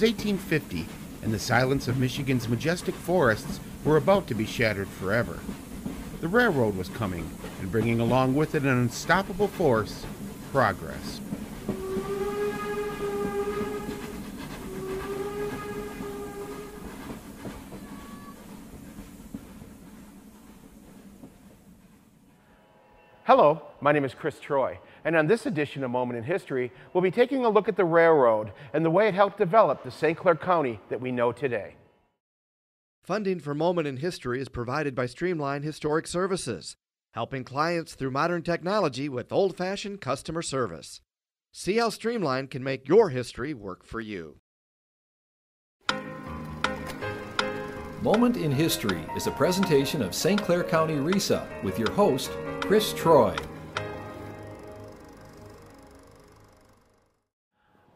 was 1850, and the silence of Michigan's majestic forests were about to be shattered forever. The railroad was coming, and bringing along with it an unstoppable force progress. My name is Chris Troy, and on this edition of Moment in History, we'll be taking a look at the railroad and the way it helped develop the St. Clair County that we know today. Funding for Moment in History is provided by Streamline Historic Services, helping clients through modern technology with old fashioned customer service. See how Streamline can make your history work for you. Moment in History is a presentation of St. Clair County RESA with your host, Chris Troy.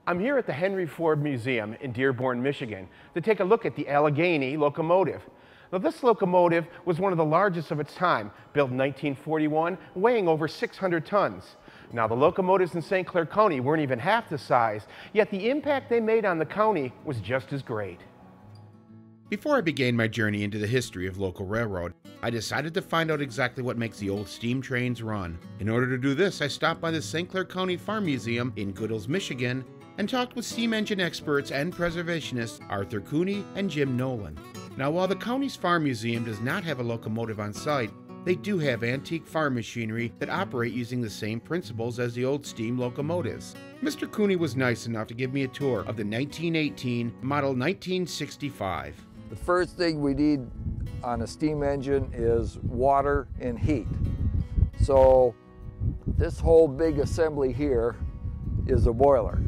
I'm here at the Henry Ford Museum in Dearborn, Michigan to take a look at the Allegheny locomotive. Now, this locomotive was one of the largest of its time, built in 1941, weighing over 600 tons. Now, the locomotives in St. Clair County weren't even half the size, yet the impact they made on the county was just as great. Before I began my journey into the history of local railroad, I decided to find out exactly what makes the old steam trains run. In order to do this, I stopped by the St. Clair County Farm Museum in Goodells, Michigan, and talked with steam engine experts and preservationists Arthur Cooney and Jim Nolan. Now, while the county's farm museum does not have a locomotive on site, they do have antique farm machinery that operate using the same principles as the old steam locomotives. Mr. Cooney was nice enough to give me a tour of the 1918 Model 1965. The first thing we need on a steam engine is water and heat. So this whole big assembly here is a boiler.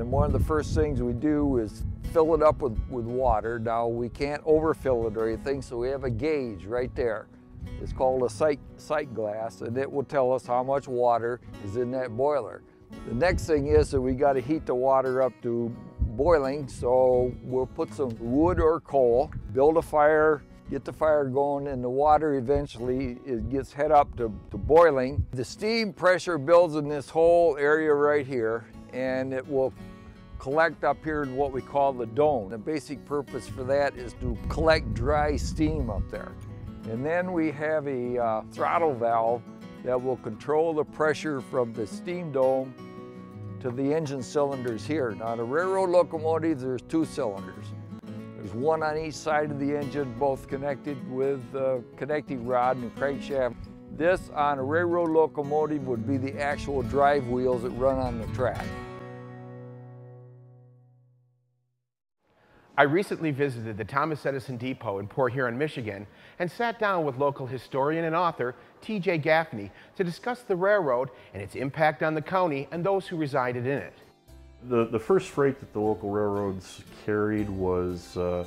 And one of the first things we do is fill it up with, with water. Now we can't overfill it or anything, so we have a gauge right there. It's called a sight, sight glass, and it will tell us how much water is in that boiler. The next thing is that we got to heat the water up to boiling, so we'll put some wood or coal, build a fire, get the fire going, and the water eventually it gets head up to, to boiling. The steam pressure builds in this whole area right here, and it will collect up here in what we call the dome. The basic purpose for that is to collect dry steam up there. And then we have a uh, throttle valve that will control the pressure from the steam dome to the engine cylinders here. Now, a railroad locomotive, there's two cylinders. There's one on each side of the engine, both connected with the connecting rod and crankshaft. This, on a railroad locomotive, would be the actual drive wheels that run on the track. I recently visited the Thomas Edison Depot in Port Huron, Michigan, and sat down with local historian and author T.J. Gaffney to discuss the railroad and its impact on the county and those who resided in it. The, the first freight that the local railroads carried was uh,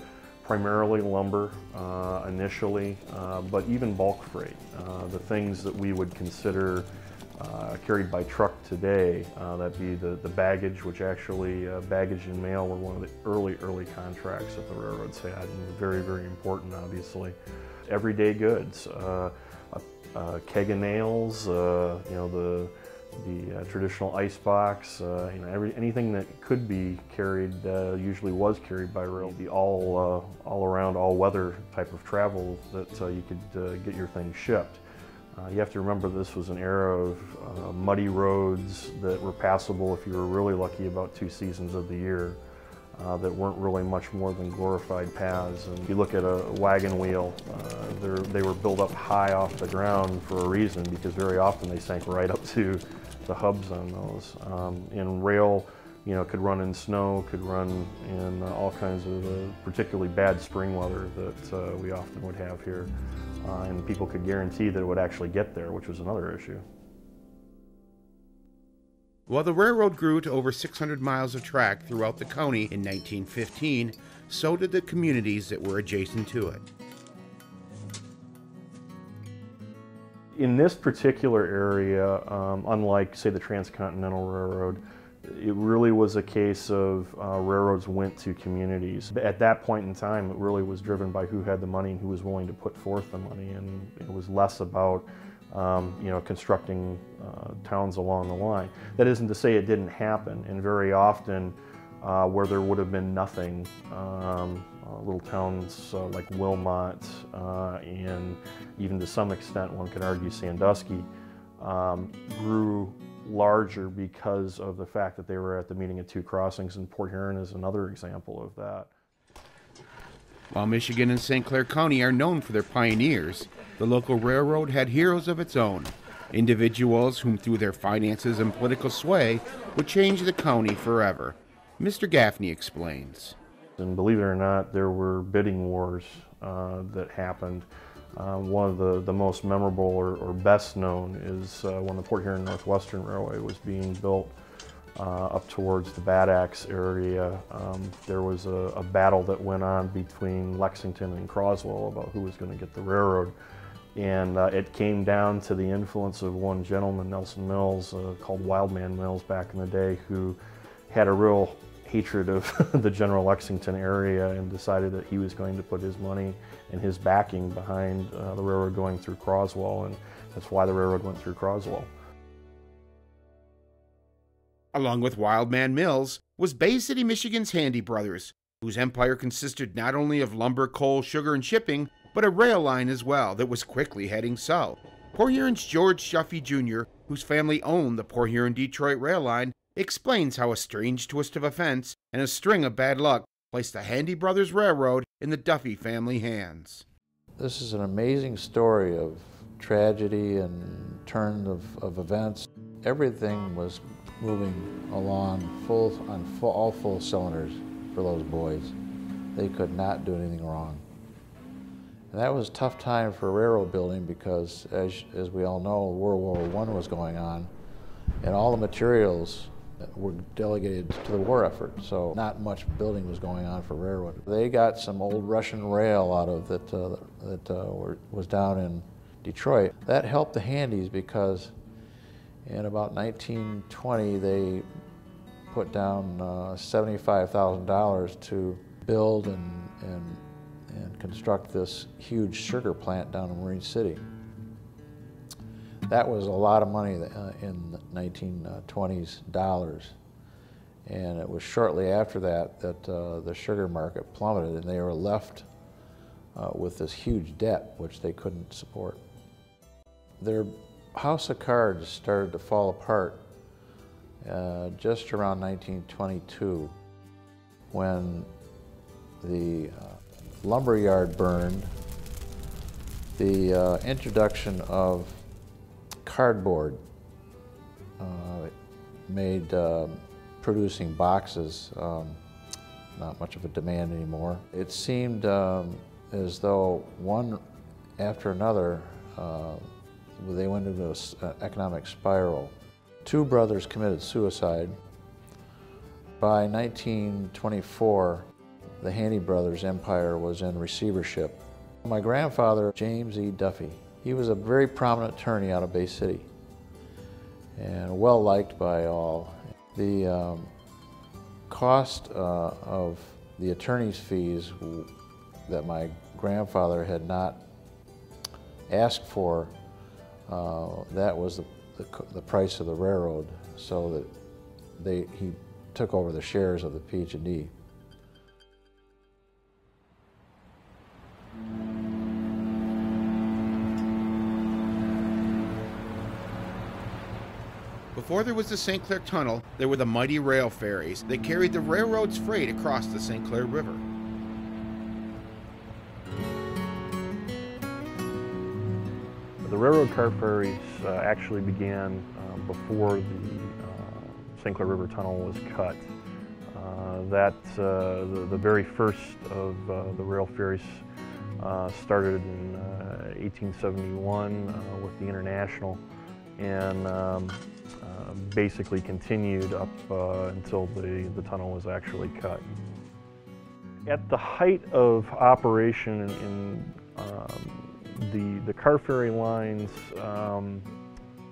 primarily lumber uh, initially, uh, but even bulk freight. Uh, the things that we would consider uh, carried by truck today. Uh, that'd be the, the baggage, which actually baggage and mail were one of the early, early contracts that the railroads had, and very, very important, obviously. Everyday goods, a, a, keg of nails, you know, the, the uh, traditional ice box, you know, every, anything that could be carried usually was carried by rail. The all, all around, all weather type of travel that you could get your things shipped. Uh, you have to remember this was an era of uh, muddy roads that were passable if you were really lucky about two seasons of the year uh, that weren't really much more than glorified paths. And if you look at a wagon wheel, uh, they were built up high off the ground for a reason because very often they sank right up to the hubs on those. Um, and rail, you know, could run in snow, could run in uh, all kinds of uh, particularly bad spring weather that we often would have here uh, and people could guarantee that it would actually get there, which was another issue. While the railroad grew to over 600 miles of track throughout the county in 1915, so did the communities that were adjacent to it. In this particular area, um, unlike, say, the Transcontinental Railroad, it really was a case of uh, railroads went to communities. At that point in time, it really was driven by who had the money and who was willing to put forth the money, and it was less about um, you know constructing uh, towns along the line. That isn't to say it didn't happen, and very often uh, where there would have been nothing. Um, uh, little towns uh, like Wilmot uh, and even to some extent, one could argue Sandusky, um, grew larger because of the fact that they were at the meeting of two crossings, and Port Huron is another example of that. While Michigan and St. Clair County are known for their pioneers, the local railroad had heroes of its own. Individuals whom, through their finances and political sway, would change the county forever. Mr. Gaffney explains. And believe it or not, there were bidding wars uh, that happened. Uh, one of the, the most memorable or, or best known is uh, when the Port Huron Northwestern Railway was being built up towards the Bad Axe area. Um, there was a, a, battle that went on between Lexington and Croswell about who was going to get the railroad. And uh, it came down to the influence of one gentleman, Nelson Mills, uh, called Wildman Mills back in the day, who had a real hatred of the general Lexington area and decided that he was going to put his money and his backing behind uh, the railroad going through Croswell, and that's why the railroad went through Croswell. Along with Wildman Mills was Bay City, Michigan's Handy Brothers, whose empire consisted not only of lumber, coal, sugar, and shipping, but a rail line as well that was quickly heading south. Port Huron's George Duffy Jr., whose family owned the Port Huron Detroit rail line, explains how a strange twist of events and a string of bad luck placed the Handy Brothers Railroad in the Duffy family hands. This is an amazing story of tragedy and turn of, of events. Everything was moving along full on full, all full cylinders for those boys. They could not do anything wrong. And that was a tough time for railroad building because, as, as we all know, World War I was going on, and all the materials were delegated to the war effort, so not much building was going on for railroad. They got some old Russian rail out of that uh, that uh, were, was down in Detroit. That helped the Handies because in about 1920 they put down uh, $75,000 to build and, and, and construct this huge sugar plant down in Marine City. That was a lot of money uh, in 1920s dollars. And it was shortly after that that uh, the sugar market plummeted and they were left uh, with this huge debt which they couldn't support. Their house of cards started to fall apart uh, just around 1922 when the uh, lumber yard burned. The uh, introduction of cardboard uh, made uh, producing boxes um, not much of a demand anymore. It seemed um, as though one after another uh, they went into an economic spiral. Two brothers committed suicide. By 1924, the Handy Brothers empire was in receivership. My grandfather, James E. Duffy, he was a very prominent attorney out of Bay City and well liked by all. The um, cost uh, of the attorney's fees that my grandfather had not asked for, uh, that was the, the, the, price of the railroad, so that they, he took over the shares of the PH&D. Before there was the St. Clair Tunnel, there were the mighty rail ferries that carried the railroad's freight across the St. Clair River. The railroad car ferries uh, actually began uh, before the uh, St. Clair River Tunnel was cut. Uh, that uh, the, the, very first of the rail ferries started in 1871 with the International and um, basically continued up until the, the tunnel was actually cut. At the height of operation in, in um, the, the car ferry lines um,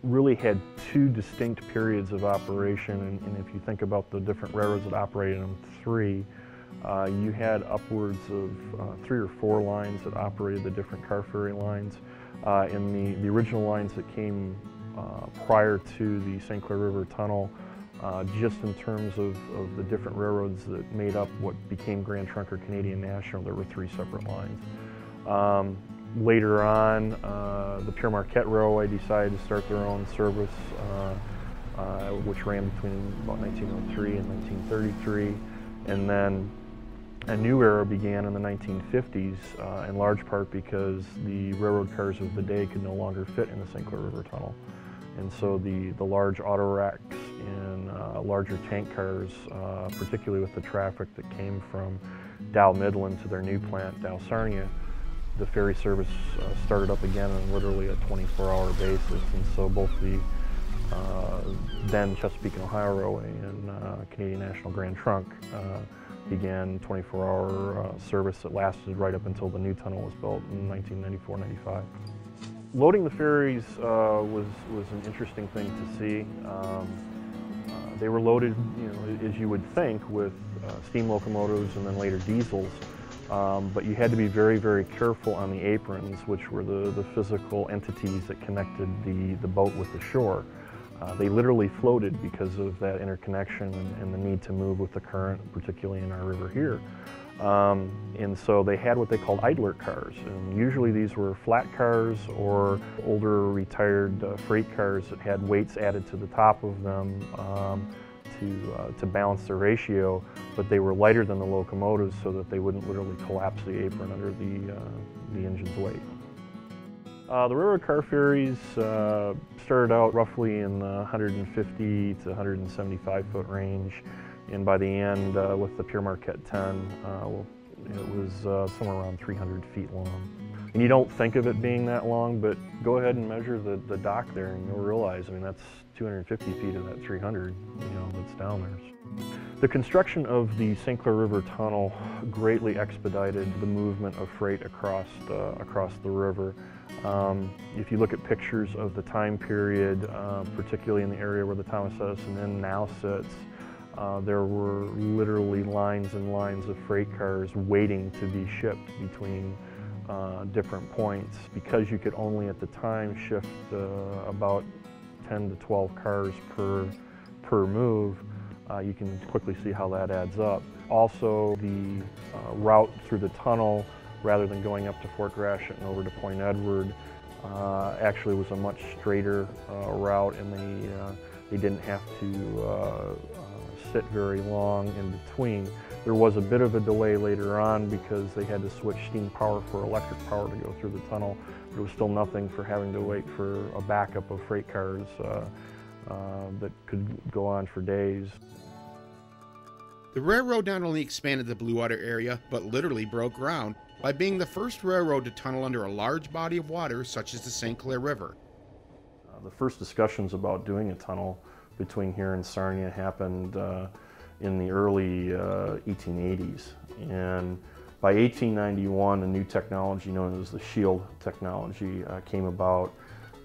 really had two distinct periods of operation and, and, if you think about the different railroads that operated them, three, uh, you had upwards of uh, three or four lines that operated the different car ferry lines. Uh, and the, the original lines that came uh, prior to the St. Clair River Tunnel uh, just in terms of, of the different railroads that made up what became Grand Trunk or Canadian National, there were three separate lines. Um, later on, uh, the Pere Marquette Railway decided to start their own service, uh, uh, which ran between about 1903 and 1933. And then a new era began in the 1950s, uh, in large part because the railroad cars of the day could no longer fit in the St. Clair River Tunnel. And so the, the large auto racks and uh, larger tank cars, particularly with the traffic that came from Dow Midland to their new plant, Dow Sarnia, the ferry service uh, started up again on literally a 24-hour basis. And so both the uh, then Chesapeake and Ohio Railway and uh, Canadian National Grand Trunk uh, began 24-hour service that lasted right up until the new tunnel was built in 1994-95 loading the ferries uh, was was an interesting thing to see. Um, uh, they were loaded, you know, as you would think, with uh, steam locomotives and then later diesels. Um, but you had to be very, very careful on the aprons, which were the, the physical entities that connected the, the boat with the shore. Uh, they literally floated because of that interconnection and, and, the need to move with the current, particularly in our river here. Um, and so they had what they called idler cars. And usually these were flat cars or older retired uh, freight cars that had weights added to the top of them um, to, uh, to balance the ratio, but they were lighter than the locomotives so that they wouldn't literally collapse the apron under the, uh, the engine's weight. Uh, the railroad car ferries uh, started out roughly in the 150 to 175 foot range. And by the end, uh, with the Pere Marquette 10, uh, it was somewhere around 300 feet long. And you don't think of it being that long, but go ahead and measure the, the dock there and you'll realize, I mean, that's 250 feet of that 300, you know, that's down there. The construction of the St. Clair River Tunnel greatly expedited the movement of freight across, uh, across the river. Um, if you look at pictures of the time period, uh, particularly in the area where the Thomas Edison Inn now sits, uh, there were literally lines and lines of freight cars waiting to be shipped between uh, different points because you could only at the time shift uh, about 10 to 12 cars per, per move. Uh, you can quickly see how that adds up. Also, the uh, route through the tunnel, rather than going up to Fort Gratiot and over to Point Edward, uh, actually was a much straighter route and they, they didn't have to sit very long in between. There was a bit of a delay later on because they had to switch steam power for electric power to go through the tunnel. There was still nothing for having to wait for a backup of freight cars uh, uh, that could go on for days. The railroad not only expanded the Blue Water area, but literally broke ground by being the first railroad to tunnel under a large body of water such as the St. Clair River. Uh, the first discussions about doing a tunnel between here and Sarnia happened uh, in the early uh, 1880s. And by 1891, a new technology known as the shield technology uh, came about.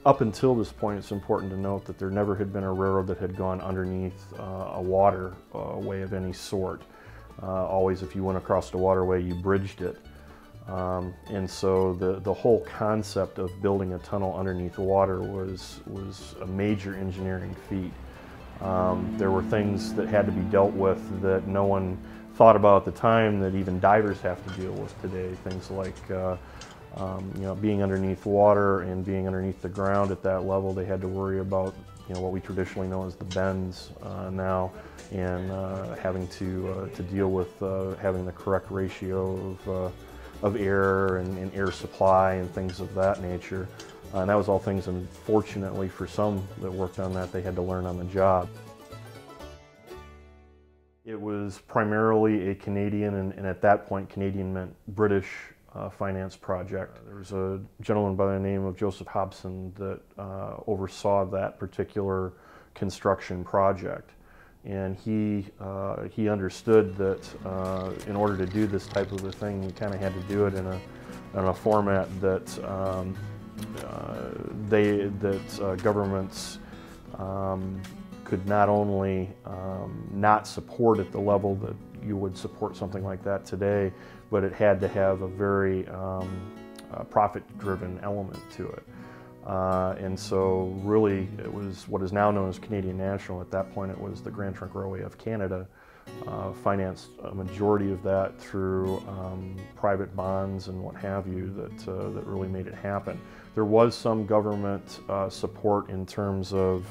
Up until this point, it's important to note that there never had been a railroad that had gone underneath uh, a waterway of any sort. Uh, always, if you went across the waterway, you bridged it. Um, and so the, the whole concept of building a tunnel underneath water was, was a major engineering feat. Um, there were things that had to be dealt with that no one thought about at the time that even divers have to deal with today. Things like uh, um, you know being underneath water and being underneath the ground at that level. They had to worry about you know what we traditionally know as the bends uh, now, and uh, having to uh, to deal with uh, having the correct ratio of uh, of air and, and air supply and things of that nature. Uh, and that was all things, unfortunately, for some that worked on that, they had to learn on the job. It was primarily a Canadian, and, and at that point, Canadian meant British uh, finance project. There was a gentleman by the name of Joseph Hobson that uh, oversaw that particular construction project. And he, uh, he understood that uh, in order to do this type of a thing, you kind of had to do it in a, in a format that um, uh, they, that uh, governments um, could not only um, not support at the level that you would support something like that today, but it had to have a very um, uh, profit-driven element to it. Uh, and so really it was what is now known as Canadian National. At that point it was the Grand Trunk Railway of Canada. Uh, financed a majority of that through um, private bonds and what have you that, uh, that really made it happen. There was some government uh, support in terms of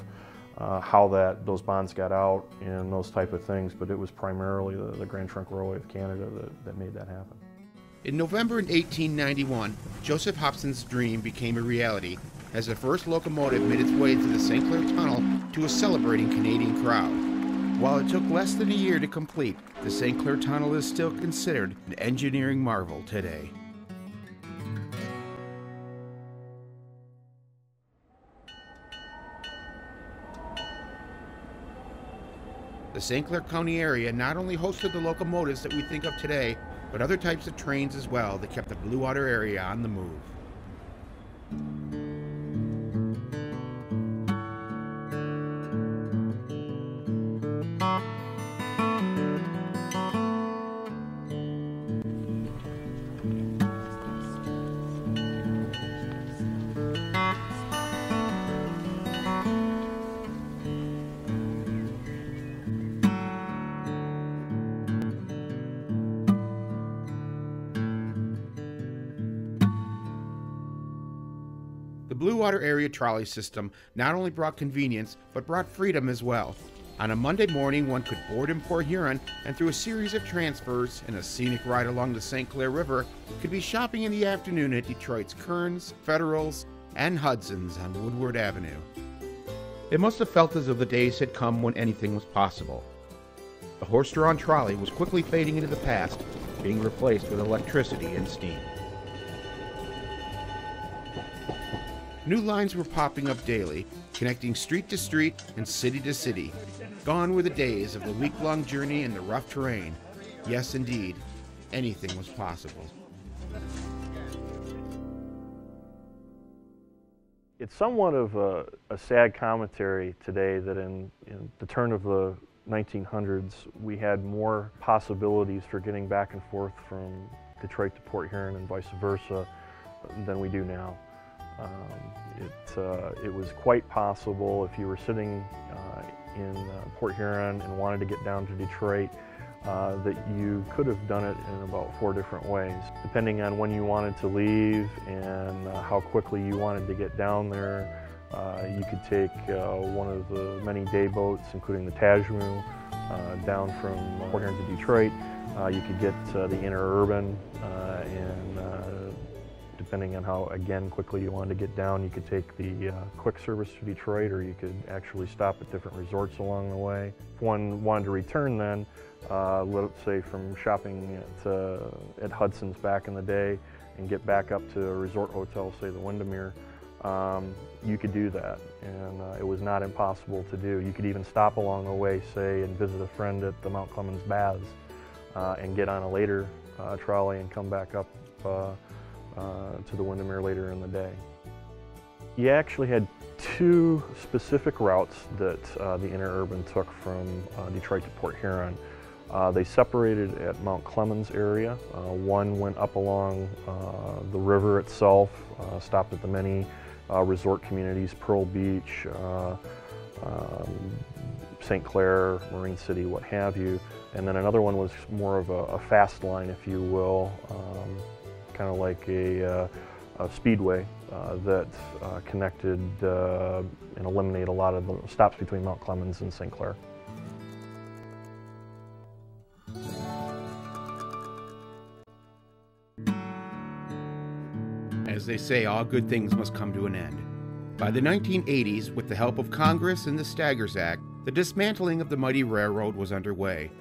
uh, how that those bonds got out and those type of things, but it was primarily the, the Grand Trunk Railway of Canada that, that made that happen. In November 1891, Joseph Hobson's dream became a reality as the first locomotive made its way through the St. Clair Tunnel to a celebrating Canadian crowd. While it took less than a year to complete, the St. Clair Tunnel is still considered an engineering marvel today. The St. Clair County area not only hosted the locomotives that we think of today, but other types of trains as well that kept the Blue Water area on the move. The Blue Water Area trolley system not only brought convenience, but brought freedom as well. On a Monday morning, one could board in Port Huron and through a series of transfers and a scenic ride along the St. Clair River, could be shopping in the afternoon at Detroit's Kern's, Federals, and Hudson's on Woodward Avenue. It must have felt as though the days had come when anything was possible. The horse-drawn trolley was quickly fading into the past, being replaced with electricity and steam. New lines were popping up daily, connecting street to street and city to city. Gone were the days of the week long journey in the rough terrain. Yes, indeed, anything was possible. It's somewhat of a, a sad commentary today that in, in the turn of the 1900s, we had more possibilities for getting back and forth from Detroit to Port Huron and vice versa than we do now. Um, it, uh, it was quite possible if you were sitting uh, in uh, Port Huron and wanted to get down to Detroit uh, that you could have done it in about four different ways, depending on when you wanted to leave and uh, how quickly you wanted to get down there. Uh, you could take one of the many day boats, including the Tashmoo, down from Port Huron to Detroit. you could get the interurban and depending on how, again, quickly you wanted to get down. You could take the uh, quick service to Detroit or you could actually stop at different resorts along the way. If one wanted to return then, uh, let's say from shopping at, uh, at Hudson's back in the day and get back up to a resort hotel, say the Windermere, um, you could do that. And uh, it was not impossible to do. You could even stop along the way, say, and visit a friend at the Mount Clemens Baths uh, and get on a later uh, trolley and come back up uh, to the Windermere later in the day. He actually had two specific routes that uh, the interurban took from uh, Detroit to Port Huron. Uh, they separated at Mount Clemens area. Uh, one went up along the river itself, stopped at the many resort communities, Pearl Beach, um, St. Clair, Marine City, what have you. And then another one was more of a, a fast line, if you will, um, kind of like a, uh, a speedway uh, that uh, connected and eliminated a lot of the stops between Mount Clemens and St. Clair. As they say, all good things must come to an end. By the 1980s, with the help of Congress and the Staggers Act, the dismantling of the mighty railroad was underway.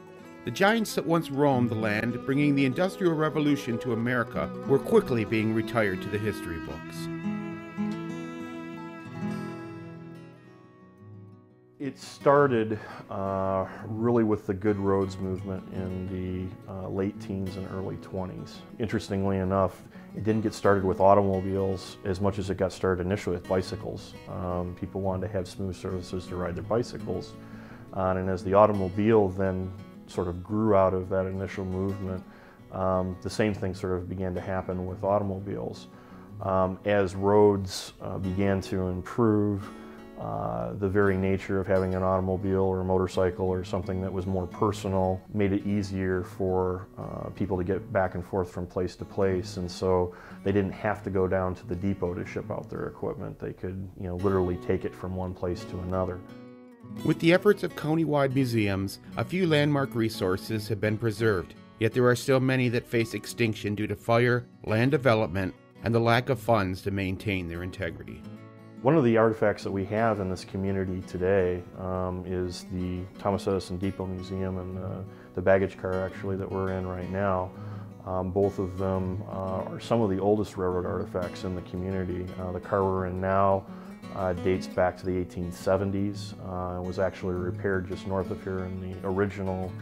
The giants that once roamed the land, bringing the Industrial Revolution to America, were quickly being retired to the history books. It started uh, really with the Good Roads movement in the uh, late teens and early 20s. Interestingly enough, it didn't get started with automobiles as much as it got started initially with bicycles. Um, people wanted to have smooth surfaces to ride their bicycles and as the automobile then sort of grew out of that initial movement, um, the same thing sort of began to happen with automobiles. Um, as roads uh, began to improve, uh, the very nature of having an automobile or a motorcycle or something that was more personal made it easier for uh, people to get back and forth from place to place. And so they didn't have to go down to the depot to ship out their equipment. They could, you know, literally take it from one place to another. With the efforts of county-wide museums, a few landmark resources have been preserved, yet there are still many that face extinction due to fire, land development, and the lack of funds to maintain their integrity. One of the artifacts that we have in this community today um, is the Thomas Edison Depot Museum and the baggage car actually that we're in right now. Um, both of them uh, are some of the oldest railroad artifacts in the community. Uh, the car we're in now uh, dates back to the 1870s. Uh, was actually repaired just north of here in the original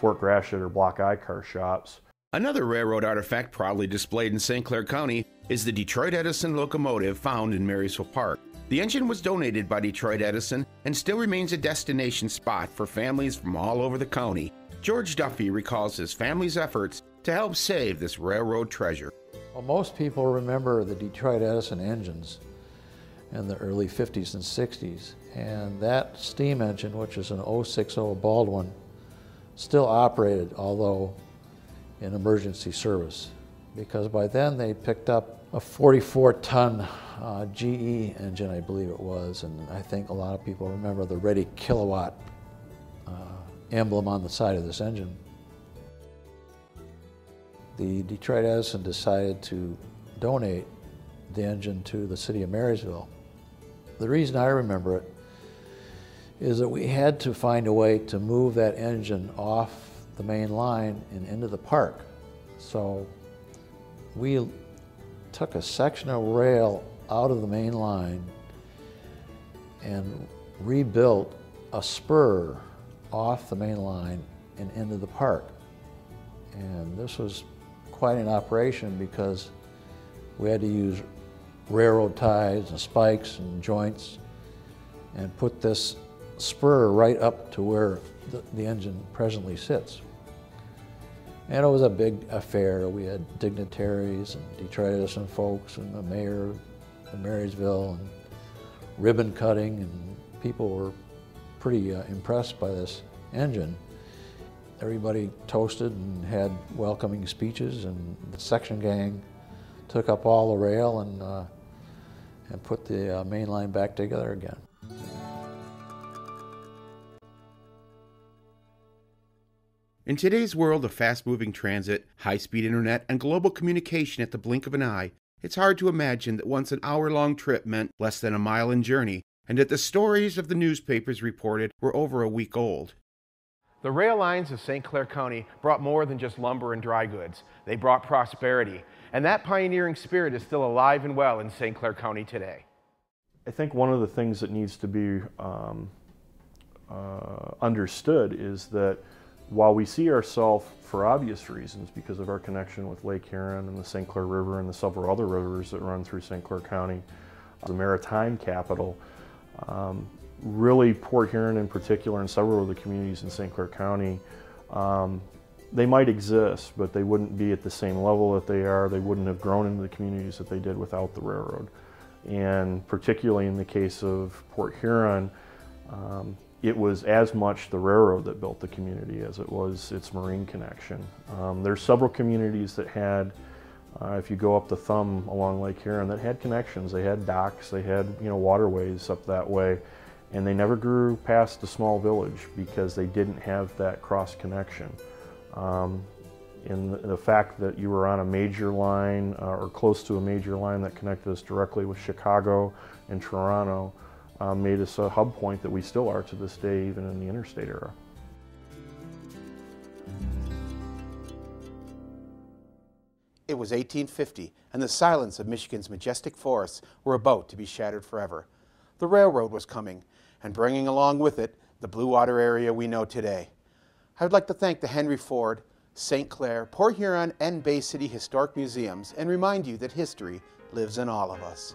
Fort Gratiot or Block I car shops. Another railroad artifact proudly displayed in St. Clair County is the Detroit Edison locomotive found in Marysville Park. The engine was donated by Detroit Edison and still remains a destination spot for families from all over the county. George Duffy recalls his family's efforts to help save this railroad treasure. Well, most people remember the Detroit Edison engines in the early 50s and 60s, and that steam engine, which is an 060 Baldwin, still operated, although in emergency service because by then they picked up a 44 ton uh, GE engine, I believe it was, and I think a lot of people remember the Reddy Kilowatt uh, emblem on the side of this engine. The Detroit Edison decided to donate the engine to the city of Marysville. The reason I remember it is that we had to find a way to move that engine off the main line and into the park. So we took a section of rail out of the main line and rebuilt a spur off the main line and into the park. And this was quite an operation because we had to use railroad ties and spikes and joints and put this spur right up to where the, the engine presently sits. And it was a big affair. We had dignitaries and Detroit Edison folks and the mayor of Marysville and ribbon cutting and people were pretty uh, impressed by this engine. Everybody toasted and had welcoming speeches and the section gang took up all the rail and, uh, and put the uh, main line back together again. In today's world of fast moving transit, high speed internet, and global communication at the blink of an eye, it's hard to imagine that once an hour long trip meant less than a mile in journey, and that the stories of the newspapers reported were over a week old. The rail lines of St. Clair County brought more than just lumber and dry goods. They brought prosperity. And that pioneering spirit is still alive and well in St. Clair County today. I think one of the things that needs to be um, uh, understood is that while we see ourselves, for obvious reasons, because of our connection with Lake Huron and the St. Clair River and the several other rivers that run through St. Clair County, the maritime capital, um, really Port Huron in particular and several of the communities in St. Clair County, um, they might exist, but they wouldn't be at the same level that they are. They wouldn't have grown into the communities that they did without the railroad. And particularly in the case of Port Huron, um, it was as much the railroad that built the community as it was its marine connection. Um, there's several communities that had, uh, if you go up the thumb along Lake Huron, that had connections. They had docks, they had you know waterways up that way, and they never grew past the small village because they didn't have that cross connection. Um, in the, fact that you were on a major line uh, or close to a major line that connected us directly with Chicago and Toronto, uh, made us a hub point that we still are to this day, even in the interstate era. It was 1850, and the silence of Michigan's majestic forests were about to be shattered forever. The railroad was coming, and bringing along with it the blue water area we know today. I would like to thank the Henry Ford, St. Clair, Port Huron, and Bay City Historic Museums and remind you that history lives in all of us.